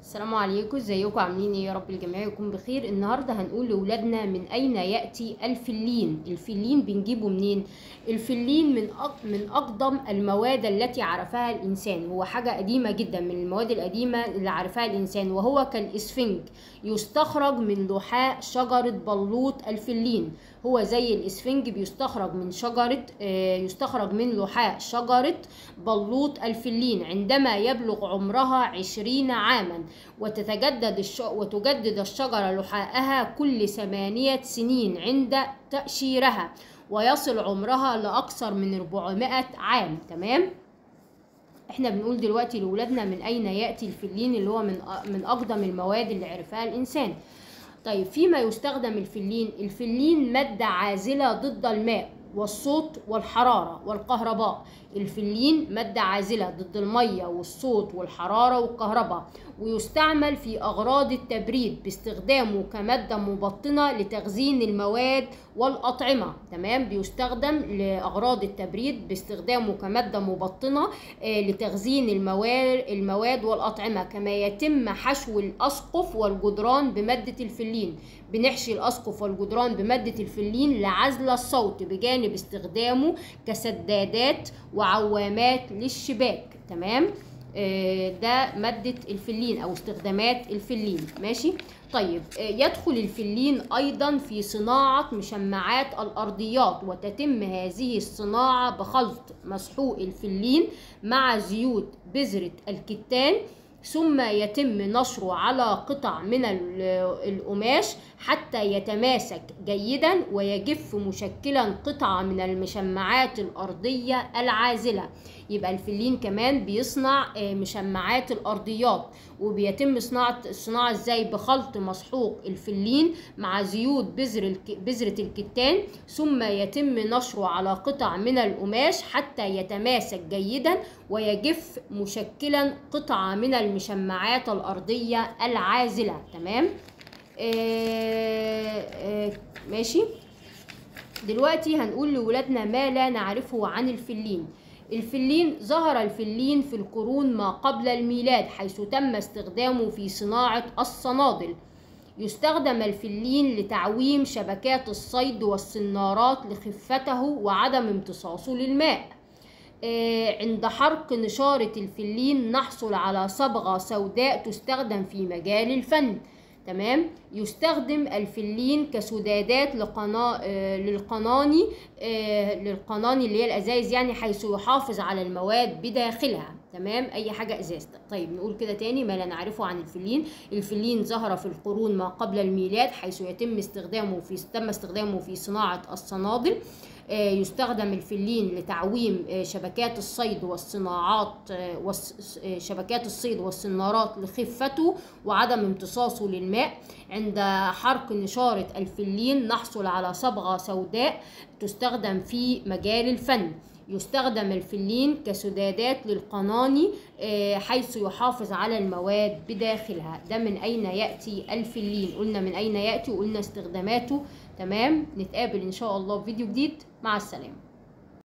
السلام عليكم ازيكم؟ عاملين إيه يا رب؟ الجميع يكون بخير. النهارده هنقول لأولادنا من أين يأتي الفلين الفلين بنجيبه منين؟ الفلين من. من أقدم المواد التي عرفها الإنسان. هو حاجة قديمة جدا من المواد القديمة اللي عرفها الإنسان وهو كالاسفنج يستخرج من لحاء شجرة بلوط الفلين هو زي الإسفنج بيستخرج من شجرة آه، يستخرج من لحاء شجرة بلوط الفلين عندما يبلغ عمرها عشرين عاما وتتجدد الش... وتجدد الشجرة لحاءها كل ثمانية سنين عند تأشيرها ويصل عمرها لأكثر من 400 عام. تمام؟ إحنا بنقول دلوقتي لأولادنا من أين يأتي الفلين اللي هو من من أقدم المواد اللي عرفها الإنسان؟ طيب فيما يستخدم الفلين الفلين مادة عازلة ضد الماء. والصوت والحرارة والكهرباء. الفلين مادة عازلة ضد المية والصوت والحرارة والكهرباء ويستعمل في أغراض التبريد باستخدامه كمادة مبطنة لتخزين المواد والأطعمة. تمام؟ بيستخدم لأغراض التبريد باستخدامه كمادة مبطنة آه، لتخزين المواد المواد والأطعمة. كما يتم حشو الأسقف والجدران بمادة الفلين بنحشي الأسقف والجدران بمادة الفلين لعزل الصوت بجانب استخدامه كسدادات وعوامات للشباك تمام؟ آه، ده مادة الفلين أو استخدامات الفلين ماشي؟ طيب آه، يدخل الفلين أيضا في صناعة مشمعات الأرضيات وتتم هذه الصناعة بخلط مسحوق الفلين مع زيوت بذرة الكتان ثم يتم نشره على قطع من ال- القماش حتى يتماسك جيدا ويجف مشكلا قطعة من المشمعات الأرضية العازلة يبقى الفلين كمان بيصنع آه، مشمعات الأرضيات وبيتم صناعة الصناعة إزاي بخلط مسحوق الفلين مع زيوت بذر. بذرة الكتان ثم يتم نشره على قطع من القماش حتى يتماسك جيدا ويجف مشكلا قطعة من المشمعات الأرضية العازلة تمام؟ آه آه ماشي. دلوقتي هنقول لولادنا ما لا نعرفه عن الفلين الفلين ظهر الفلين في القرون ما قبل الميلاد حيث تم استخدامه في صناعة الصنادل. يستخدم الفلين لتعويم شبكات الصيد والصنارات لخفته وعدم امتصاصه للماء. عند حرق نشارة الفلين نحصل على صبغة سوداء تستخدم في مجال الفن. تمام؟ يستخدم الفلين كسدادات لقنا... آه، للقناني آه، للقناني اللي هي الأزايز يعني حيث يحافظ على المواد بداخلها. تمام؟ أي حاجة إزاز. طيب نقول كده تاني ما لا نعرفه عن الفلين الفلين ظهر في القرون ما قبل الميلاد حيث يتم استخدامه في تم استخدامه في صناعة الصنادل. آه، يستخدم الفلين لتعويم آه، شبكات الصيد والصناعات آه، شبكات الصيد والصنارات لخفته وعدم امتصاصه للماء. عند حرق نشارة الفلين نحصل على صبغة سوداء تستخدم في مجال الفن. يستخدم الفلين كسدادات للقناني آه، حيث يحافظ على المواد بداخلها. ده من أين يأتي الفلين قلنا من أين يأتي وقلنا استخداماته. تمام؟ نتقابل إن شاء الله في فيديو جديد. مع السلامة.